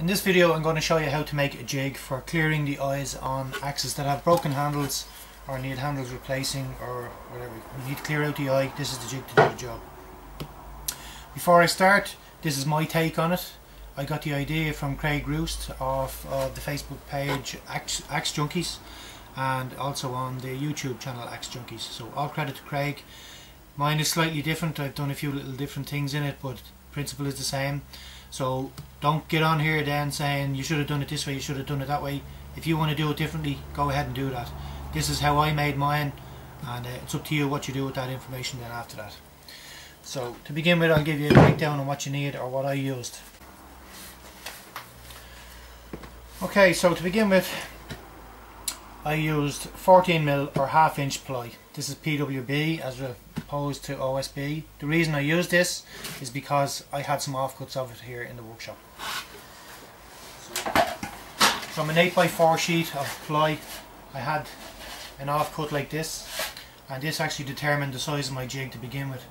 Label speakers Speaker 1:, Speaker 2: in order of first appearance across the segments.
Speaker 1: In this video I'm going to show you how to make a jig for clearing the eyes on axes that have broken handles or need handles replacing or whatever. You need to clear out the eye, this is the jig to do the job. Before I start, this is my take on it. I got the idea from Craig Roost of the Facebook page Axe, Axe Junkies and also on the YouTube channel Axe Junkies. So all credit to Craig. Mine is slightly different, I've done a few little different things in it but principle is the same. So don't get on here then saying you should have done it this way, you should have done it that way. If you want to do it differently, go ahead and do that. This is how I made mine and uh, it's up to you what you do with that information then after that. So to begin with I'll give you a breakdown on what you need or what I used. Okay, so to begin with I used 14mm or half inch ply. This is PWB as opposed to OSB. The reason I use this is because I had some offcuts of it here in the workshop. From an 8x4 sheet of ply I had an offcut like this and this actually determined the size of my jig to begin with.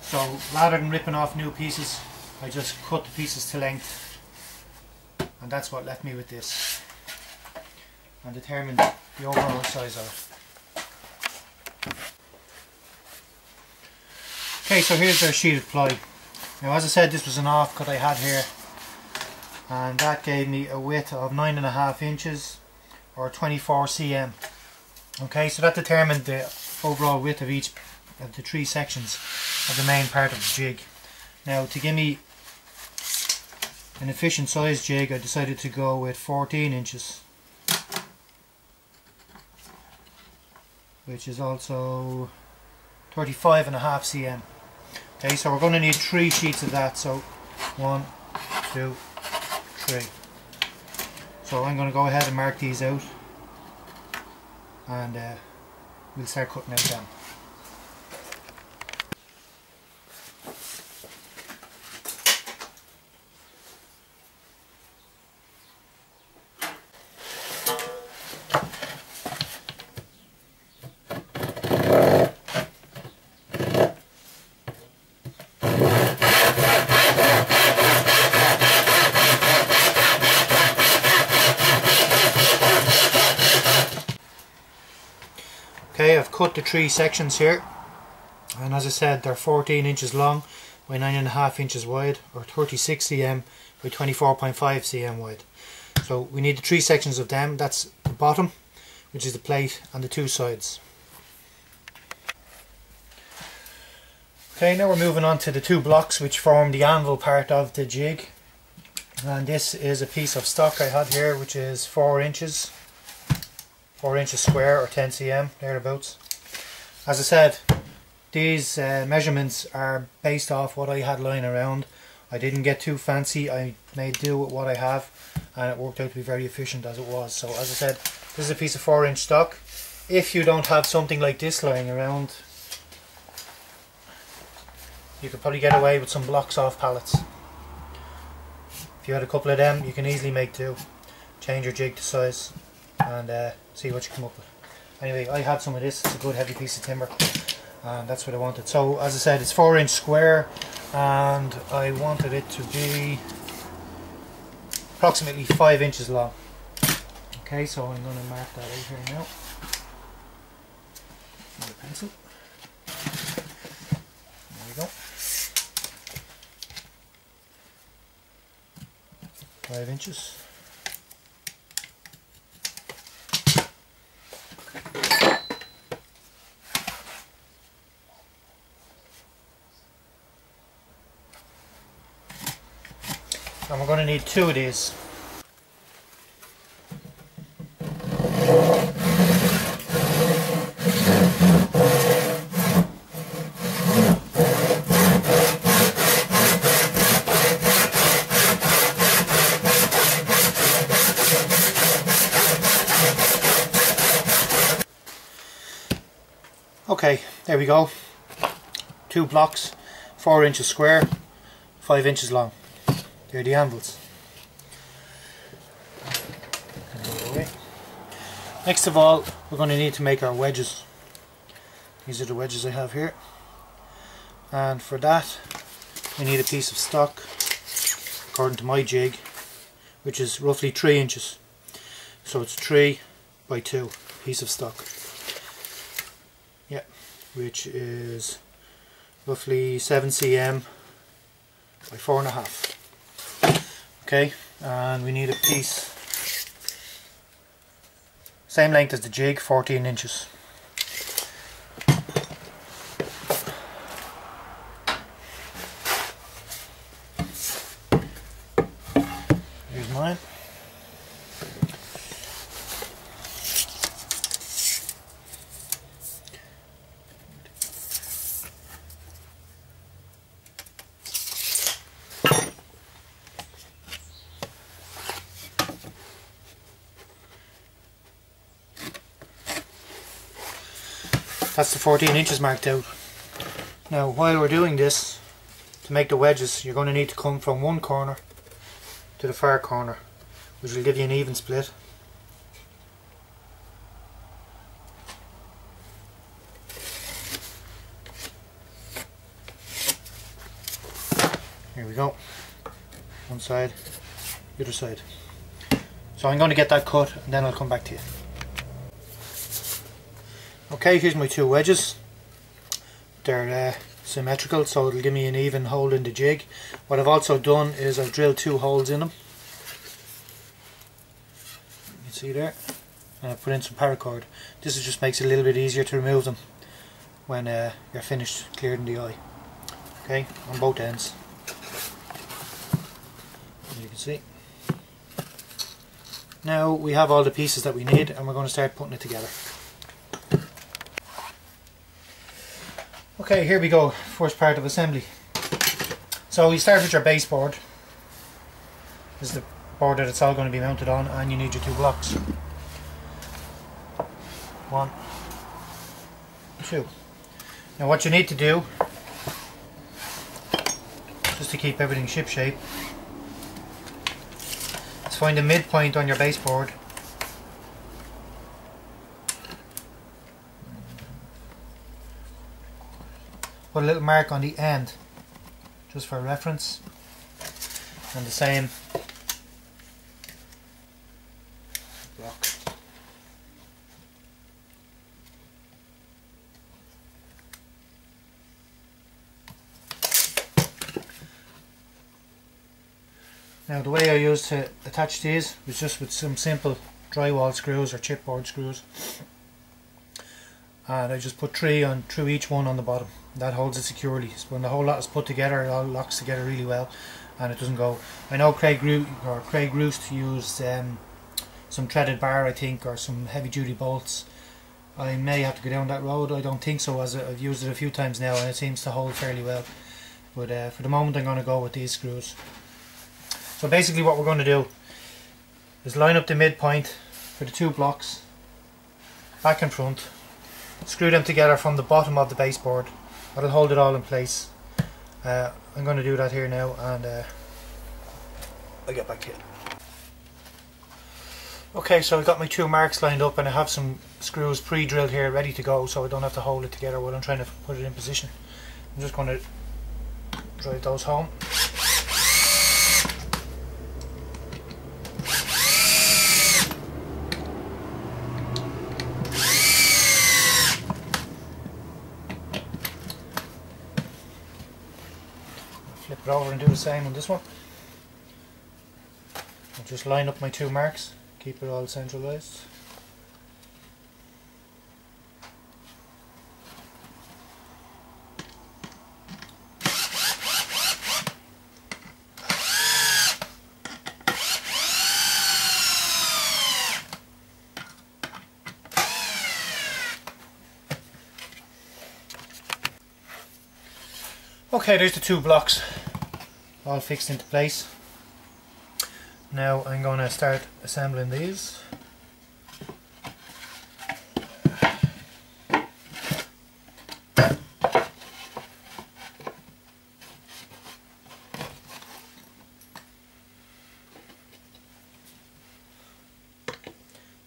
Speaker 1: So rather than ripping off new pieces I just cut the pieces to length and that's what left me with this and determined the overall size of it. Okay, so here's our sheet of ply. Now as I said this was an off cut I had here and that gave me a width of 9.5 inches or 24 cm. Okay, so that determined the overall width of each of the three sections of the main part of the jig. Now to give me an efficient size jig I decided to go with 14 inches which is also 35 and a half cm. Okay, so we're going to need three sheets of that. So one, two, three. So I'm going to go ahead and mark these out and uh, we'll start cutting out them. Okay, I've cut the three sections here and as I said they're 14 inches long by 9.5 inches wide or 36 cm by 24.5 cm wide. So we need the three sections of them, that's the bottom which is the plate and the two sides. Okay, now we're moving on to the two blocks which form the anvil part of the jig and this is a piece of stock I had here which is 4 inches 4 inches square or 10 cm thereabouts. As I said these uh, measurements are based off what I had lying around. I didn't get too fancy, I made do with what I have and it worked out to be very efficient as it was. So as I said this is a piece of 4 inch stock. If you don't have something like this lying around you could probably get away with some blocks off pallets. If you had a couple of them you can easily make do. Change your jig to size and uh, see what you come up with. Anyway, I had some of this, it's a good heavy piece of timber and that's what I wanted. So as I said, it's 4 inch square and I wanted it to be approximately 5 inches long. Okay, so I'm going to mark that out here now. With a pencil. There we go. 5 inches. And we're going to need two of these. Okay, there we go. Two blocks, four inches square, five inches long. They're the anvils. Next of all, we're going to need to make our wedges. These are the wedges I have here. And for that, we need a piece of stock, according to my jig, which is roughly 3 inches. So it's 3 by 2 piece of stock. Yeah, which is roughly 7 cm by 4.5. Okay, and we need a piece same length as the jig, 14 inches. Here's mine. That's the 14 inches marked out. Now while we're doing this, to make the wedges, you're going to need to come from one corner to the far corner, which will give you an even split. Here we go. One side, the other side. So I'm going to get that cut and then I'll come back to you. Okay, here's my two wedges. They're uh, symmetrical, so it'll give me an even hole in the jig. What I've also done is I've drilled two holes in them. You can see there. And I've put in some paracord. This just makes it a little bit easier to remove them when uh, you're finished clearing the eye. Okay, on both ends. As you can see. Now we have all the pieces that we need and we're going to start putting it together. Okay, here we go, first part of assembly. So you start with your baseboard. This is the board that it's all going to be mounted on and you need your two blocks. One, two. Now what you need to do, just to keep everything ship shape, is find a midpoint on your baseboard put a little mark on the end just for reference and the same block. Now the way I used to attach these was just with some simple drywall screws or chipboard screws and I just put three on through each one on the bottom that holds it securely. When the whole lot is put together it all locks together really well and it doesn't go. I know Craig or Craig Roost used um, some threaded bar I think or some heavy duty bolts. I may have to go down that road. I don't think so as I've used it a few times now and it seems to hold fairly well. But uh, for the moment I'm going to go with these screws. So basically what we're going to do is line up the midpoint for the two blocks back and front screw them together from the bottom of the baseboard that'll hold it all in place. Uh, I'm going to do that here now and uh, I'll get back to you. Okay so I've got my two marks lined up and I have some screws pre-drilled here ready to go so I don't have to hold it together while I'm trying to put it in position. I'm just going to drive those home it over and do the same on this one. I'll just line up my two marks, keep it all centralized. Okay, there's the two blocks all fixed into place. Now I'm going to start assembling these.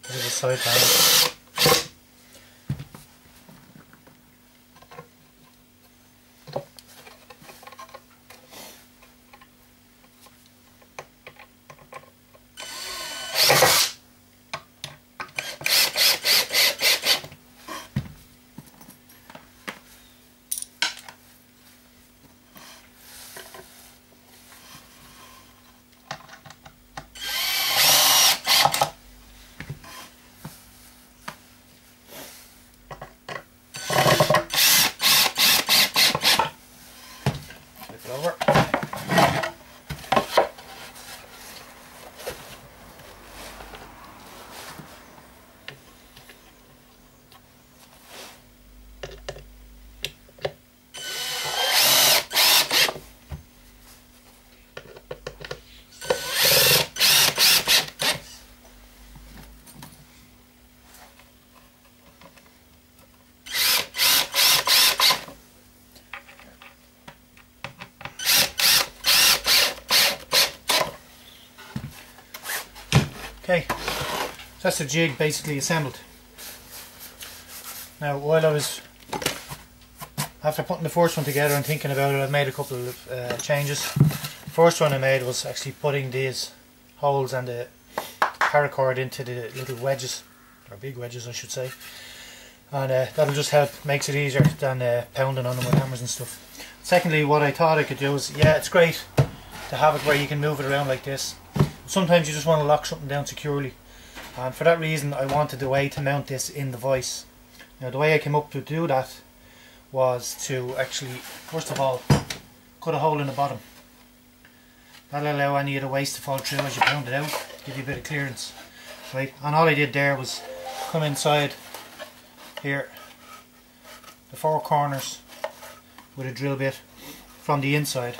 Speaker 1: This is side panel. Okay, so that's the jig basically assembled. Now while I was, after putting the first one together and thinking about it, I've made a couple of uh, changes. First one I made was actually putting these holes and the paracord into the little wedges, or big wedges I should say. And uh, that'll just help, makes it easier than uh, pounding on them with hammers and stuff. Secondly, what I thought I could do is, yeah, it's great to have it where you can move it around like this sometimes you just want to lock something down securely and for that reason I wanted a way to mount this in the voice. Now the way I came up to do that was to actually first of all cut a hole in the bottom. That'll allow any of the waste to fall through as you pound it out give you a bit of clearance right? And all I did there was come inside here the four corners with a drill bit from the inside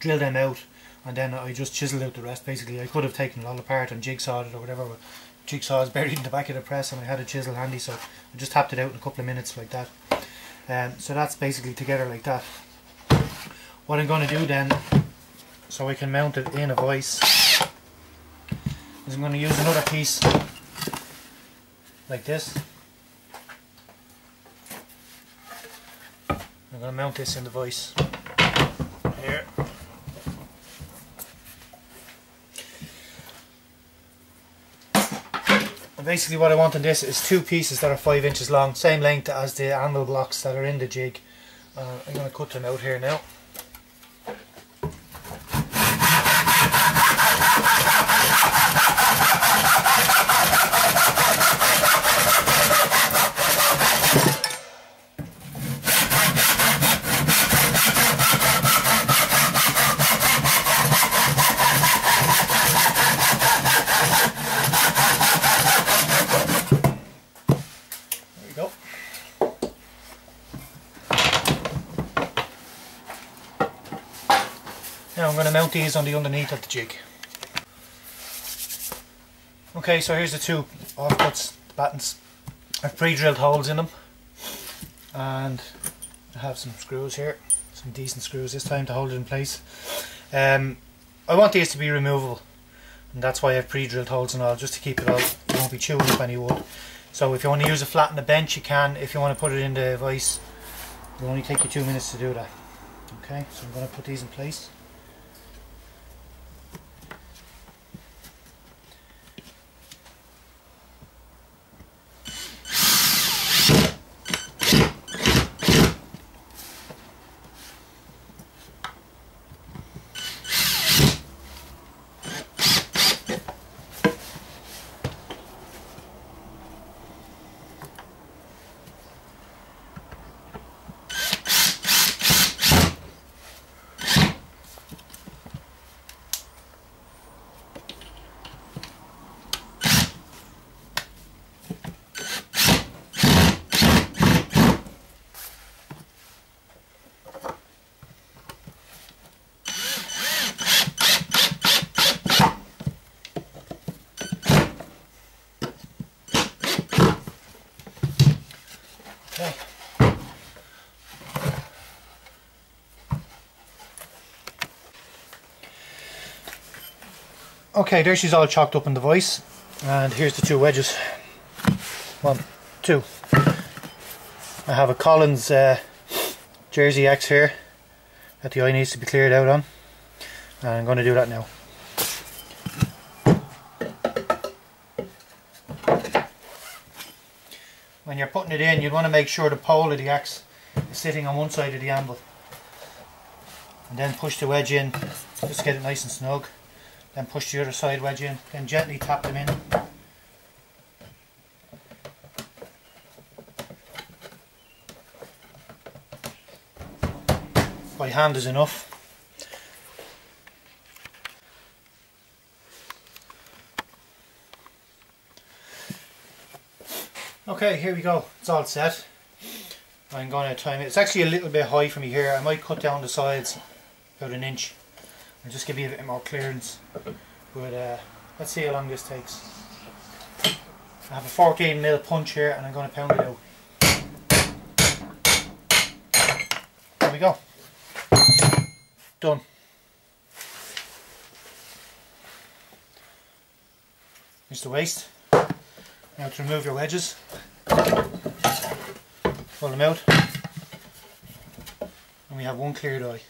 Speaker 1: drill them out and then I just chiseled out the rest basically. I could have taken it all apart and jigsawed it or whatever but jigsaw is buried in the back of the press and I had a chisel handy so I just tapped it out in a couple of minutes like that. Um, so that's basically together like that. What I'm going to do then so I can mount it in a vise is I'm going to use another piece like this. I'm going to mount this in the vise basically what I want on this is two pieces that are 5 inches long, same length as the anvil blocks that are in the jig. Uh, I'm going to cut them out here now. These on the underneath of the jig. Okay, so here's the two offcuts, the battens. I've pre-drilled holes in them and I have some screws here, some decent screws this time to hold it in place. Um, I want these to be removable and that's why I've pre-drilled holes and all, just to keep it all, you won't be chewing up any wood. So if you want to use a flat in the bench you can, if you want to put it in the vise, it'll only take you two minutes to do that. Okay, so I'm going to put these in place. Okay, there she's all chalked up in the vise. And here's the two wedges. One, two. I have a Collins uh, Jersey axe here that the eye needs to be cleared out on. And I'm going to do that now. When you're putting it in, you'd want to make sure the pole of the axe is sitting on one side of the anvil. And then push the wedge in, just to get it nice and snug then push the other side wedge in, then gently tap them in. By hand is enough. Okay, here we go, it's all set. I'm going to time it. It's actually a little bit high for me here. I might cut down the sides about an inch and just give you a bit more clearance. But uh, let's see how long this takes. I have a 14 mil punch here and I'm going to pound it out. There we go. Done. Here's the waste. Now to remove your wedges, pull them out, and we have one cleared die.